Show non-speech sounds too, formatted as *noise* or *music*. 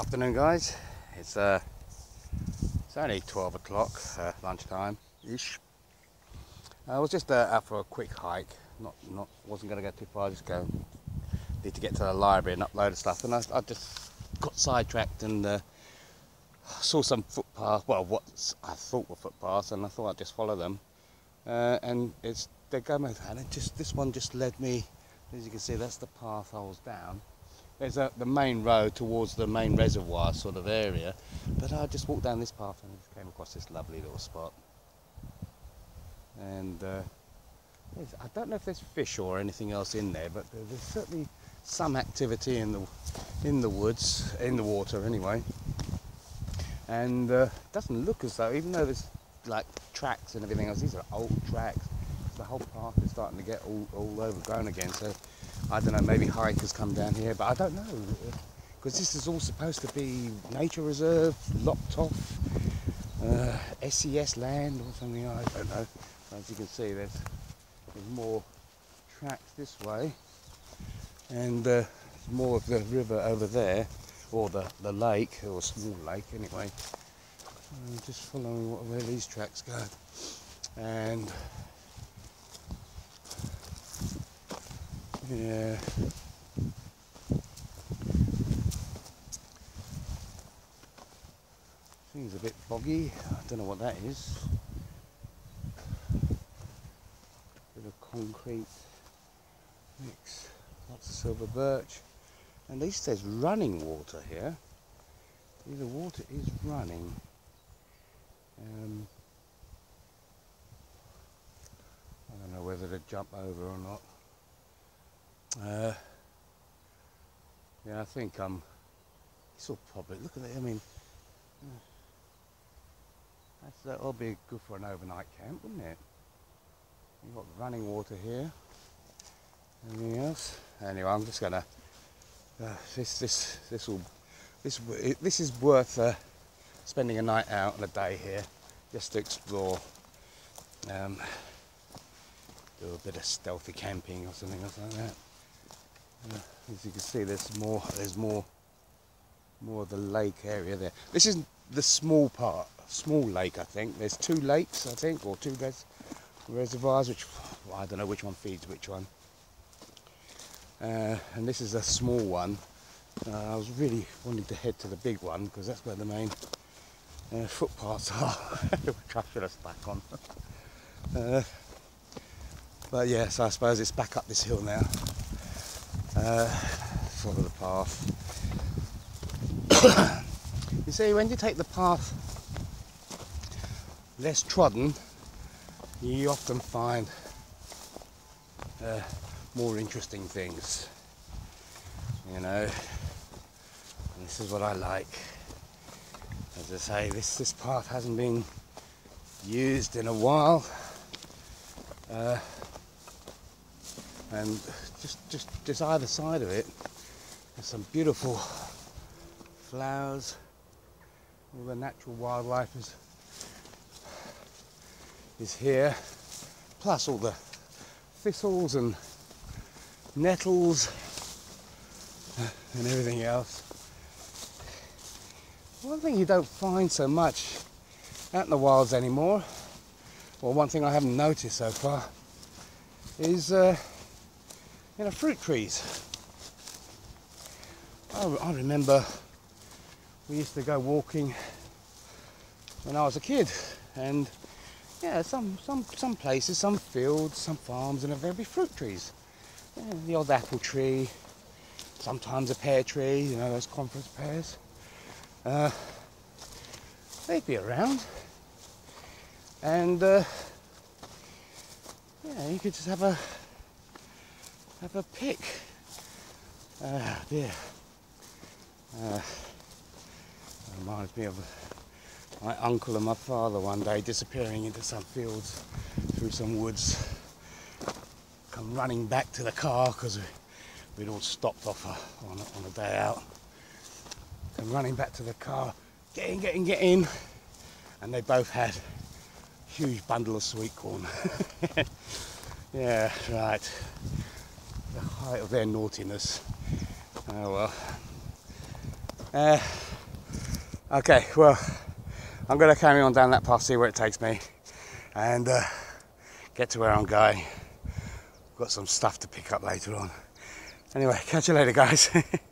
Afternoon, guys. It's uh, it's only 12 o'clock, uh, lunchtime ish. I was just uh, out for a quick hike. Not, not, wasn't going to go too far. Just go. Need to get to the library and upload stuff. And I, I just got sidetracked and uh, saw some footpaths. Well, what I thought were footpaths, and I thought I'd just follow them. Uh, and it's they go and just this one just led me. As you can see, that's the path I was down there's a, the main road towards the main reservoir sort of area. But I just walked down this path and came across this lovely little spot. And uh, I don't know if there's fish or anything else in there, but there's certainly some activity in the in the woods, in the water anyway. And uh, it doesn't look as though, even though there's like tracks and everything else, these are old tracks. The whole path is starting to get all, all overgrown again. So I don't know, maybe hikers come down here, but I don't know. Because this is all supposed to be nature reserve, locked off, uh, SES land or something, I don't know. As you can see, there's, there's more tracks this way, and uh, more of the river over there, or the, the lake, or small lake anyway. I'm just following where these tracks go. And Yeah. Thing's a bit boggy. I don't know what that is. Bit of concrete mix. Lots of silver birch. At least there's running water here. The water is running. Um, I don't know whether to jump over or not. Uh, yeah, I think um, this will probably look at it. I mean, that's that'll be good for an overnight camp, wouldn't it? You've got running water here. Anything else? Anyway, I'm just gonna. Uh, this this this will this this is worth uh, spending a night out and a day here just to explore. Um, do a bit of stealthy camping or something like that. As you can see, there's more. There's more. More of the lake area there. This is the small part, small lake. I think there's two lakes. I think, or two res reservoirs, which well, I don't know which one feeds which one. Uh, and this is a small one. Uh, I was really wanting to head to the big one because that's where the main uh, footpaths *laughs* are, which I should have stuck on. *laughs* Uh, but yes, I suppose it's back up this hill now uh, follow the path. *coughs* you see, when you take the path less trodden, you often find uh, more interesting things. You know, and this is what I like. As I say, this this path hasn't been used in a while. Uh, and just just just either side of it there's some beautiful flowers. All the natural wildlife is is here. Plus all the thistles and nettles and everything else. One thing you don't find so much out in the wilds anymore or one thing I haven't noticed so far is uh, you know, fruit trees. I, I remember we used to go walking when I was a kid, and yeah, some some some places, some fields, some farms, and there'd be fruit trees. Yeah, the old apple tree, sometimes a pear tree, you know, those conference pears. Uh, they'd be around, and uh, yeah, you could just have a have a pick. Ah, dear. Uh, reminds me of my uncle and my father one day disappearing into some fields through some woods. Come running back to the car because we'd all stopped off on, a, on a day out. Come running back to the car, get in, get in, get in. And they both had a huge bundle of sweet corn. *laughs* yeah, right of their naughtiness. Oh well. Uh, Okay, well, I'm going to carry on down that path, see where it takes me, and uh, get to where I'm going. Got some stuff to pick up later on. Anyway, catch you later, guys. *laughs*